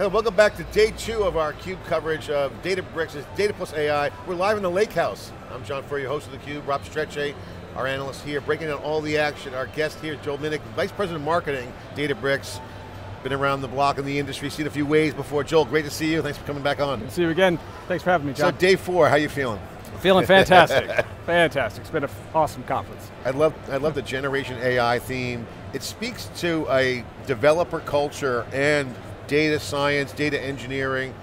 Hey, welcome back to day two of our CUBE coverage of Databricks' Data Plus AI. We're live in the Lake House. I'm John Furrier, host of theCUBE, Rob Strechay, our analyst here, breaking down all the action. Our guest here, Joel Minnick, Vice President of Marketing, Databricks. Been around the block in the industry, seen a few ways before. Joel, great to see you, thanks for coming back on. See you again, thanks for having me, John. So day four, how are you feeling? Feeling fantastic, fantastic. It's been an awesome conference. I love, I love the Generation AI theme. It speaks to a developer culture and data science, data engineering.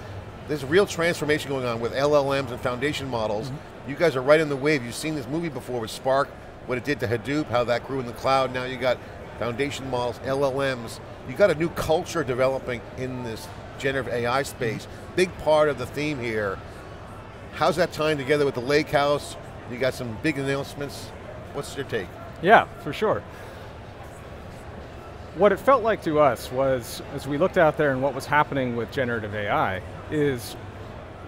There's a real transformation going on with LLMs and foundation models. Mm -hmm. You guys are right in the wave. You've seen this movie before with Spark, what it did to Hadoop, how that grew in the cloud. Now you got foundation models, LLMs. You got a new culture developing in this generative AI space. Big part of the theme here. How's that tying together with the Lake House? You got some big announcements. What's your take? Yeah, for sure what it felt like to us was, as we looked out there and what was happening with generative AI, is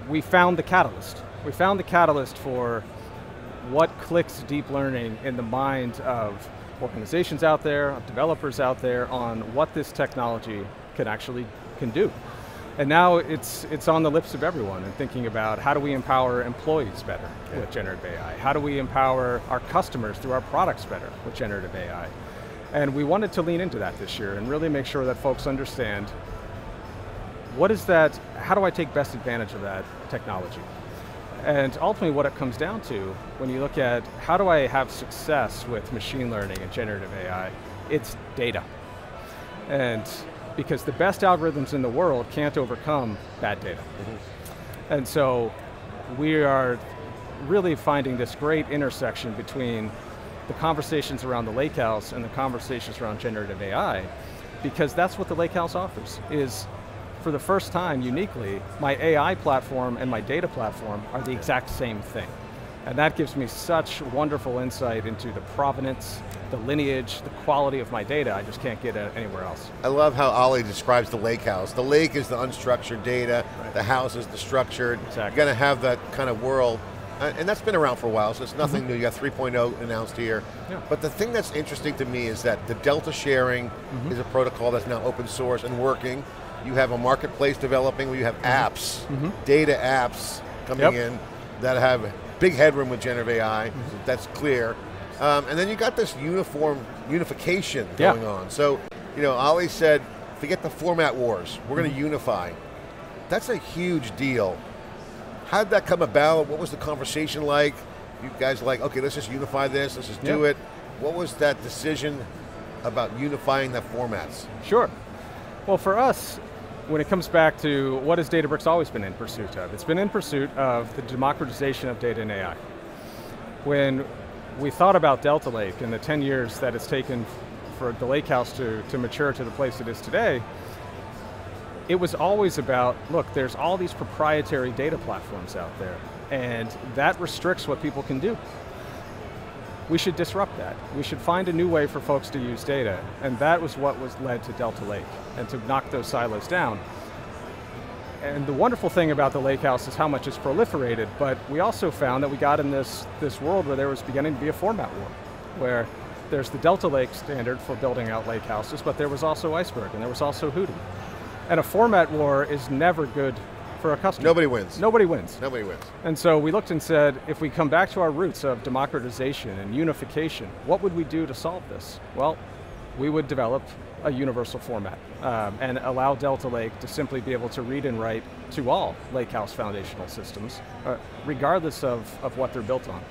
we found the catalyst. We found the catalyst for what clicks deep learning in the mind of organizations out there, of developers out there, on what this technology can actually can do. And now it's, it's on the lips of everyone and thinking about how do we empower employees better yeah. with generative AI? How do we empower our customers through our products better with generative AI? And we wanted to lean into that this year and really make sure that folks understand what is that, how do I take best advantage of that technology? And ultimately what it comes down to, when you look at how do I have success with machine learning and generative AI, it's data. And because the best algorithms in the world can't overcome bad data. Mm -hmm. And so we are really finding this great intersection between the conversations around the lakehouse and the conversations around generative AI, because that's what the lakehouse offers, is for the first time, uniquely, my AI platform and my data platform are the exact same thing. And that gives me such wonderful insight into the provenance, the lineage, the quality of my data, I just can't get it anywhere else. I love how Ali describes the lake house. The lake is the unstructured data, right. the house is the structured. Exactly. You're going to have that kind of world and that's been around for a while, so it's nothing mm -hmm. new. You got 3.0 announced here. Yeah. But the thing that's interesting to me is that the Delta sharing mm -hmm. is a protocol that's now open source and working. You have a marketplace developing where you have mm-hmm. apps, mm -hmm. data apps coming yep. in that have big headroom with generative AI, mm-hmm. so that's clear. Um, and then you got this uniform unification going yeah. on. So, you know, Ali said, forget the format wars, we're going to mm-hmm. unify. That's a huge deal how did that come about? What was the conversation like? You guys like, okay, let's just unify this, let's just do it. What was that decision about unifying the formats? Sure. Well, for us, when it comes back to what has Databricks always been in pursuit of? It's been in pursuit of the democratization of data and AI. When we thought about Delta Lake and the 10 years that it's taken for the Lakehouse to, to mature to the place it is today, it was always about, look, there's all these proprietary data platforms out there, and that restricts what people can do. We should disrupt that. We should find a new way for folks to use data, and that was what was led to Delta Lake, and to knock those silos down. And the wonderful thing about the Lakehouse is how much it's proliferated, but we also found that we got in this, this world where there was beginning to be a format war, where there's the Delta Lake standard for building out lake houses, but there was also Iceberg, and there was also Hudi. And a format war is never good for a customer. Nobody wins. Nobody wins. Nobody wins. And so we looked and said, if we come back to our roots of democratization and unification, what would we do to solve this? Well, we would develop a universal format um, and allow Delta Lake to simply be able to read and write to all Lakehouse foundational systems, uh, regardless of, of what they're built on.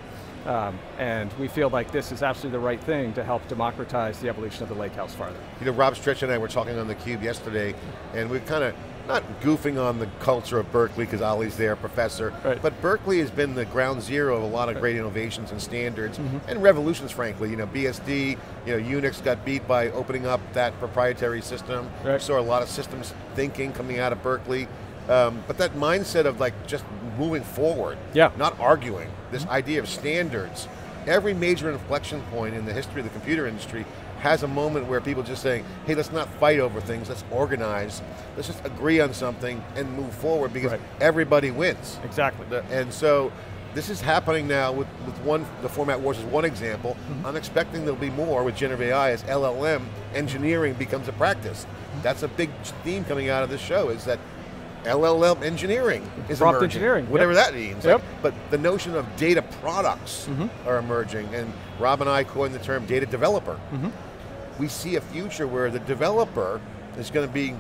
Um, and we feel like this is absolutely the right thing to help democratize the evolution of the lake house farther. You know, Rob Strechay and I were talking on the Cube yesterday, and we're kind of, not goofing on the culture of Berkeley, because Ali's there, professor, right. but Berkeley has been the ground zero of a lot of great innovations and standards, mm -hmm. and revolutions, frankly. You know, BSD, you know, Unix got beat by opening up that proprietary system. Right. We saw a lot of systems thinking coming out of Berkeley. Um, but that mindset of like just moving forward, yeah. not arguing, this mm -hmm. idea of standards. Every major inflection point in the history of the computer industry has a moment where people just saying, hey, let's not fight over things, let's organize, let's just agree on something and move forward because right. everybody wins. Exactly. And so, this is happening now with, with one, the format wars is one example. Mm -hmm. I'm expecting there'll be more with generative AI as LLM engineering becomes a practice. That's a big theme coming out of this show is that LLM engineering is Prompt emerging. engineering. Whatever yep. that means. Yep. Like, but the notion of data products mm -hmm. are emerging and Rob and I coined the term data developer. Mm -hmm. We see a future where the developer is going to be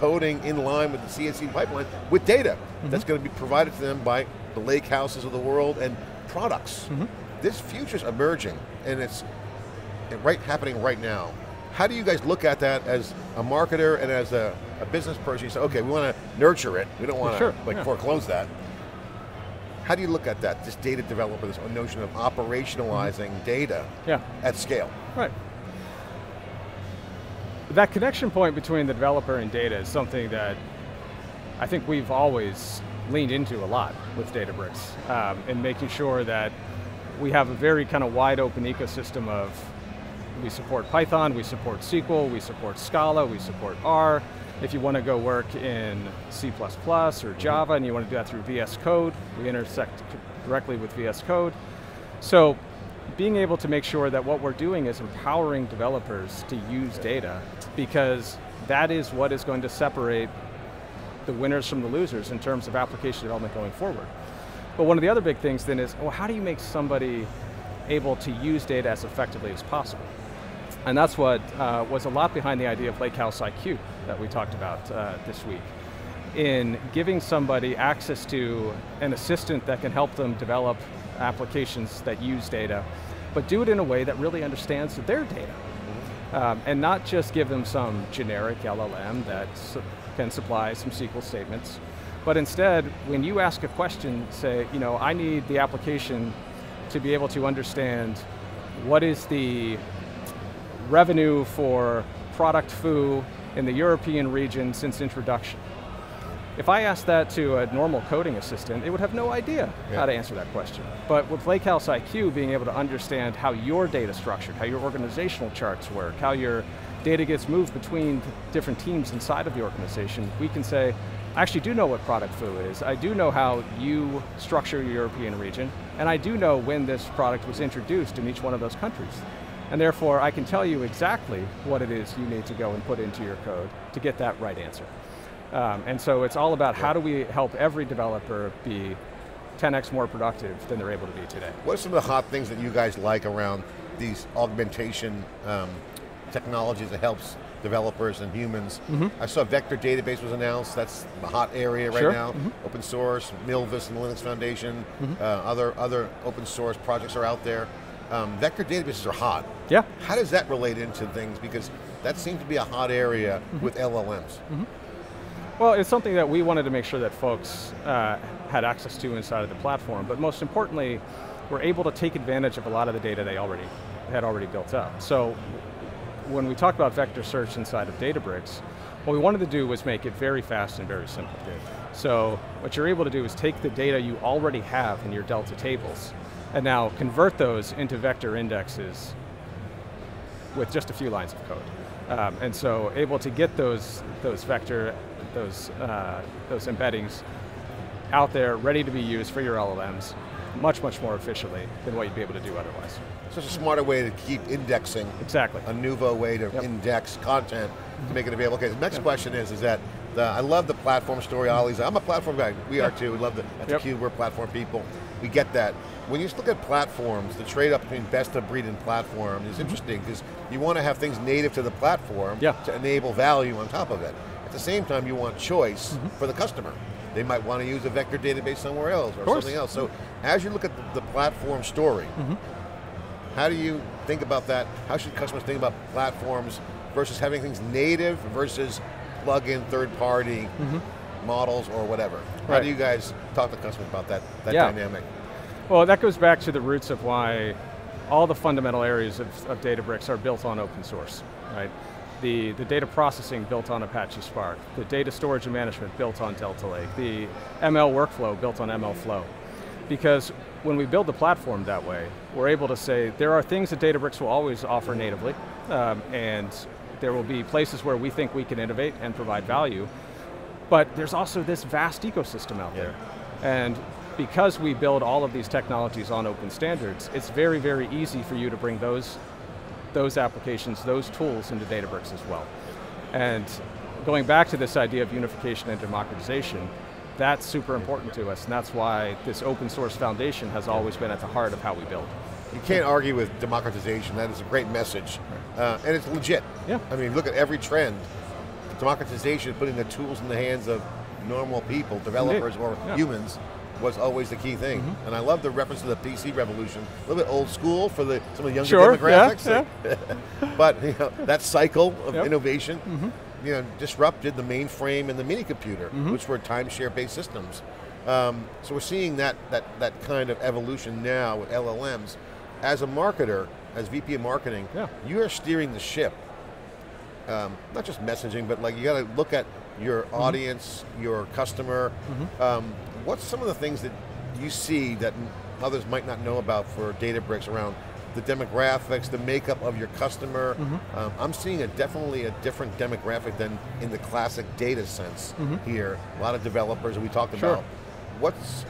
coding in line with the CNC pipeline with data mm -hmm. that's going to be provided to them by the lake houses of the world and products. Mm -hmm. This future's emerging and it's right happening right now. How do you guys look at that as a marketer and as a, a business person? You say, okay, we want to nurture it. We don't want to sure. like yeah. foreclose that. How do you look at that, this data developer, this notion of operationalizing mm -hmm. data yeah. at scale? Right that connection point between the developer and data is something that I think we've always leaned into a lot with Databricks um, in making sure that we have a very kind of wide open ecosystem of we support Python, we support SQL, we support Scala, we support R. If you want to go work in C++ or Java and you want to do that through VS Code, we intersect directly with VS Code. So being able to make sure that what we're doing is empowering developers to use data because that is what is going to separate the winners from the losers in terms of application development going forward. But one of the other big things then is, well, how do you make somebody able to use data as effectively as possible? And that's what uh, was a lot behind the idea of Lakehouse IQ that we talked about uh, this week. In giving somebody access to an assistant that can help them develop applications that use data, but do it in a way that really understands their data. Um, and not just give them some generic LLM that su can supply some SQL statements, but instead, when you ask a question, say, you know, I need the application to be able to understand what is the revenue for product foo in the European region since introduction. If I asked that to a normal coding assistant, it would have no idea yeah. how to answer that question. But with Lakehouse IQ, being able to understand how your data structured, how your organizational charts work, how your data gets moved between different teams inside of the organization, we can say, I actually do know what product foo is. I do know how you structure your European region, and I do know when this product was introduced in each one of those countries. And therefore, I can tell you exactly what it is you need to go and put into your code to get that right answer. Um, and so it's all about how do we help every developer be 10x more productive than they're able to be today. What are some of the hot things that you guys like around these augmentation um, technologies that helps developers and humans? Mm -hmm. I saw vector database was announced, that's a hot area right sure. now. Mm -hmm. Open source, Milvus and the Linux Foundation, mm -hmm. uh, other, other open source projects are out there. Um, vector databases are hot. Yeah. How does that relate into things? Because that seems to be a hot area mm-hmm. with LLMs. Mm-hmm. Well, it's something that we wanted to make sure that folks uh, had access to inside of the platform, but most importantly, we're able to take advantage of a lot of the data they already had already built up. So when we talk about vector search inside of Databricks, what we wanted to do was make it very fast and very simple. So what you're able to do is take the data you already have in your Delta tables, and now convert those into vector indexes with just a few lines of code. Um, and so able to get those, those vector those, uh, those embeddings out there ready to be used for your LLMs much, much more efficiently than what you'd be able to do otherwise. So it's a smarter way to keep indexing. Exactly. A nouveau way to yep. index content to make it available. Okay, the next yep. question is, is that, the, I love the platform story, Ali's, I'm a platform guy, we yep. are too, we love the, at yep. theCUBE, we're platform people. We get that. When you look at platforms, the trade-off between best of breed and platform is mm-hmm. interesting because you want to have things native to the platform yeah. to enable value on top of it At the same time, you want choice mm -hmm. for the customer. They might want to use a vector database somewhere else or something else. So as you look at the, the platform story, mm -hmm. how do you think about that? How should customers think about platforms versus having things native versus plug-in third-party mm -hmm. models or whatever? Right. How do you guys talk to customers about that, that yeah. dynamic? Well, that goes back to the roots of why all the fundamental areas of, of Databricks are built on open source, right? the, the data processing built on Apache Spark, the data storage and management built on Delta Lake, the ML workflow built on MLflow. Because when we build the platform that way, we're able to say there are things that Databricks will always offer natively, um, and there will be places where we think we can innovate and provide value, but there's also this vast ecosystem out yeah. there. And because we build all of these technologies on open standards, it's very, very easy for you to bring those, those applications, those tools into Databricks as well. And going back to this idea of unification and democratization, that's super important to us, and that's why this open source foundation has always been at the heart of how we build. You can't argue with democratization, that is a great message. Uh, and it's legit. Yeah. I mean, look at every trend. Democratization, putting the tools in the hands of normal people, developers Indeed. or yeah. humans, was always the key thing. Mm -hmm. And I love the reference to the PC revolution. A little bit old school for the some of the younger sure, demographics. Yeah, yeah. but you know, that cycle of yep. innovation mm -hmm. you know, disrupted the mainframe and the mini computer, mm -hmm. which were timeshare-based systems. Um, so we're seeing that, that, that kind of evolution now with LLMs. As a marketer, as VP of marketing, yeah. you are steering the ship. Um, not just messaging, but like you got to look at your mm -hmm. audience, your customer. Um, what's some of the things that you see that others might not know about for Databricks around the demographics, the makeup of your customer. Mm -hmm. um, I'm seeing a definitely a different demographic than in the classic data sense mm -hmm. here. A lot of developers we talked sure. about. What's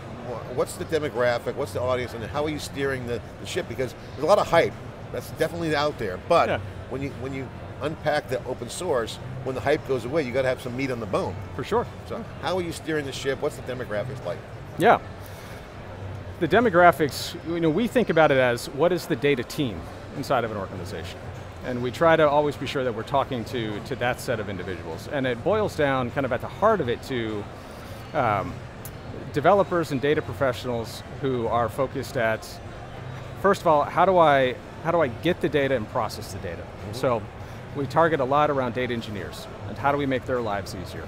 what's the demographic, what's the audience, and how are you steering the, the ship? Because there's a lot of hype, that's definitely out there. But yeah. when you when you unpack the open source, when the hype goes away, you got to have some meat on the bone. For sure. So how are you steering the ship? What's the demographics like? Yeah, the demographics, you know, we think about it as what is the data team inside of an organization? And we try to always be sure that we're talking to, to that set of individuals. And it boils down kind of at the heart of it to um, developers and data professionals who are focused at, first of all, how do I, how do I get the data and process the data? Mm -hmm. So we target a lot around data engineers and how do we make their lives easier?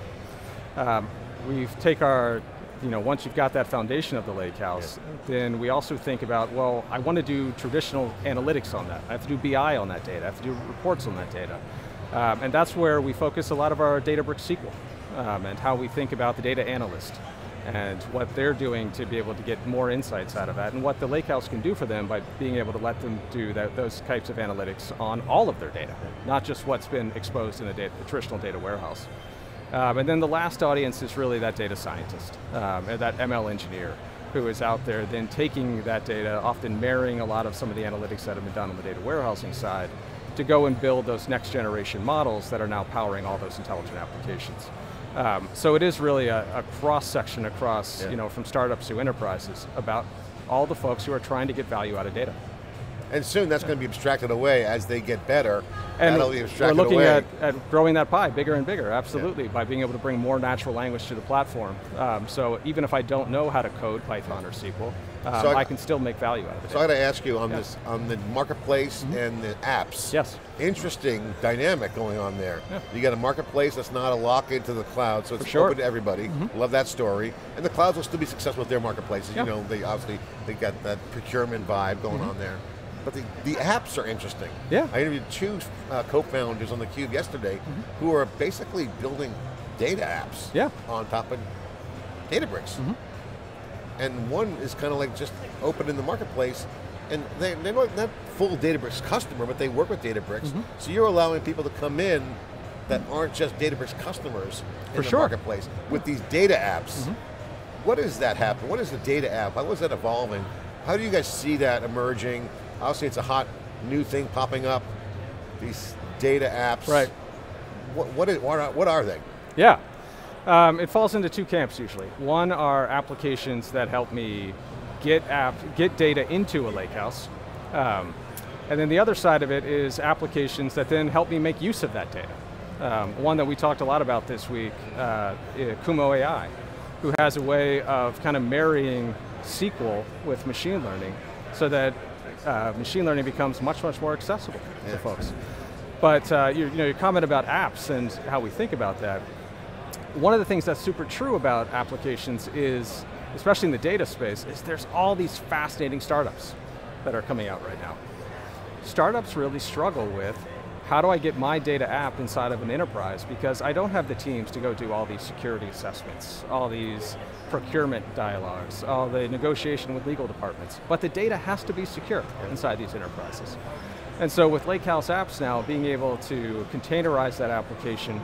Um, we take our you know, once you've got that foundation of the lake house, yeah. then we also think about, well, I want to do traditional analytics on that. I have to do BI on that data. I have to do reports on that data. Um, and that's where we focus a lot of our Databricks SQL um, and how we think about the data analyst and what they're doing to be able to get more insights out of that and what the Lakehouse can do for them by being able to let them do that, those types of analytics on all of their data, not just what's been exposed in a, data, a traditional data warehouse. Um, and then the last audience is really that data scientist, um, that ML engineer who is out there then taking that data, often marrying a lot of some of the analytics that have been done on the data warehousing side to go and build those next generation models that are now powering all those intelligent applications. Um, so it is really a, a cross section across, yeah. you know, from startups to enterprises about all the folks who are trying to get value out of data. And soon that's going to be abstracted away as they get better. And we're looking away. At, at growing that pie bigger and bigger, absolutely, yeah. by being able to bring more natural language to the platform. Um, so even if I don't know how to code Python or SQL, um, so I, I, can still make value out of it. So I got to ask you on yeah. this, on the marketplace mm -hmm. and the apps. Yes. Interesting dynamic going on there. Yeah. You got a marketplace that's not a lock into the cloud, so it's sure. open to everybody. Mm -hmm. Love that story. And the clouds will still be successful with their marketplaces. Yeah. You know, they obviously they got that procurement vibe going mm -hmm. on there. But the, the apps are interesting. Yeah. I interviewed two uh, co-founders on theCUBE yesterday mm -hmm. who are basically building data apps yeah. on top of Databricks. Mm -hmm. And one is kind of like just open in the marketplace and they, they're not, full Databricks customer, but they work with Databricks. Mm -hmm. So you're allowing people to come in that aren't just Databricks customers in For the sure. marketplace with these data apps. Mm-hmm. What is that happen? What is the data app? How is that evolving? How do you guys see that emerging? Obviously it's a hot new thing popping up, these data apps. Right. What, what, is, what, are, what are they? Yeah. Um, it falls into two camps usually. One are applications that help me get app, get data into a lakehouse. Um, and then the other side of it is applications that then help me make use of that data. Um, one that we talked a lot about this week, uh, Kumo AI, who has a way of kind of marrying SQL with machine learning so that uh, machine learning becomes much, much more accessible yeah. to folks. But uh, you, you know, your comment about apps and how we think about that, one of the things that's super true about applications is, especially in the data space, is there's all these fascinating startups that are coming out right now. Startups really struggle with how do I get my data app inside of an enterprise because I don't have the teams to go do all these security assessments, all these procurement dialogues, all the negotiation with legal departments, but the data has to be secure inside these enterprises. And so with Lakehouse Apps now, being able to containerize that application,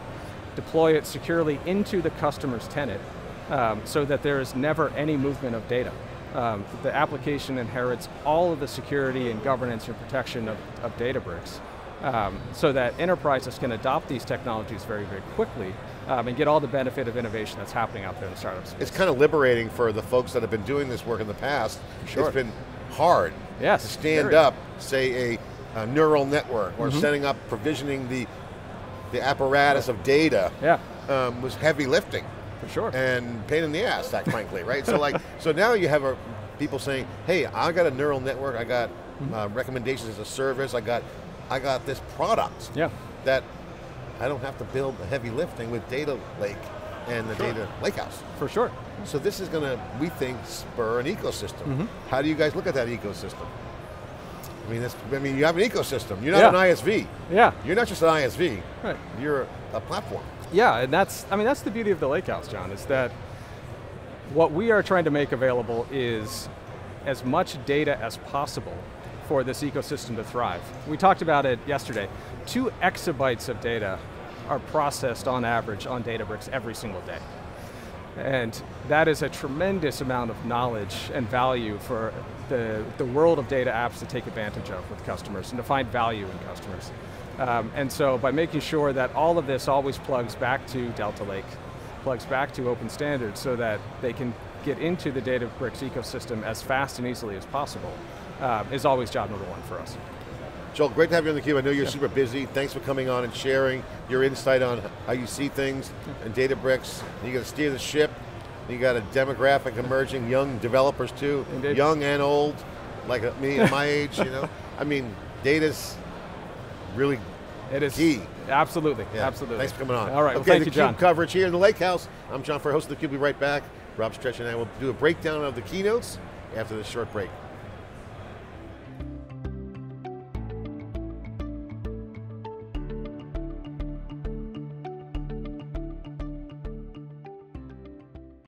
deploy it securely into the customer's tenant, um, so that there is never any movement of data. Um, the application inherits all of the security and governance and protection of, of Databricks. Um, so that enterprises can adopt these technologies very, very quickly um, and get all the benefit of innovation that's happening out there in the startup space. It's kind of liberating for the folks that have been doing this work in the past. Sure. It's been hard yes, to stand up, say a, a, neural network or Mm-hmm. setting up, provisioning the, the apparatus of data Yeah, um, was heavy lifting for sure. and pain in the ass, that frankly, right? So like, so now you have a, people saying, hey, I got a neural network, I got Mm-hmm. uh, recommendations as a service, I got, I got this product yeah, that I don't have to build the heavy lifting with data lake and the Sure. data lakehouse. for sure. So this is going to, we think, spur an ecosystem. Mm-hmm. How do you guys look at that ecosystem? I mean, that's, I mean, you have an ecosystem. You're not Yeah. an ISV. Yeah, You're not just an ISV. right. You're a platform. Yeah, and that's, I mean, that's the beauty of the Lakehouse, John, is that what we are trying to make available is as much data as possible for this ecosystem to thrive. We talked about it yesterday. Two exabytes of data are processed on average on Databricks every single day. And that is a tremendous amount of knowledge and value for the, the world of data apps to take advantage of with customers and to find value in customers. Um, and so by making sure that all of this always plugs back to Delta Lake, plugs back to open standards so that they can get into the Databricks ecosystem as fast and easily as possible uh, is always job number one for us. Joel, great to have you on theCUBE. I know you're super busy. Thanks for coming on and sharing your insight on how you see things and Databricks. You got to steer the ship. You got a demographic emerging, young developers too, Indeed. young and old, like me at my age, you know. I mean, data's really It is Key. absolutely, Yeah. absolutely. Thanks for coming on. All right, well, okay, thank the you, John. Coverage here in the Lake House. I'm John Furrier, host of the Cube. We'll be right back. Rob Strechay and I will do a breakdown of the keynotes after this short break.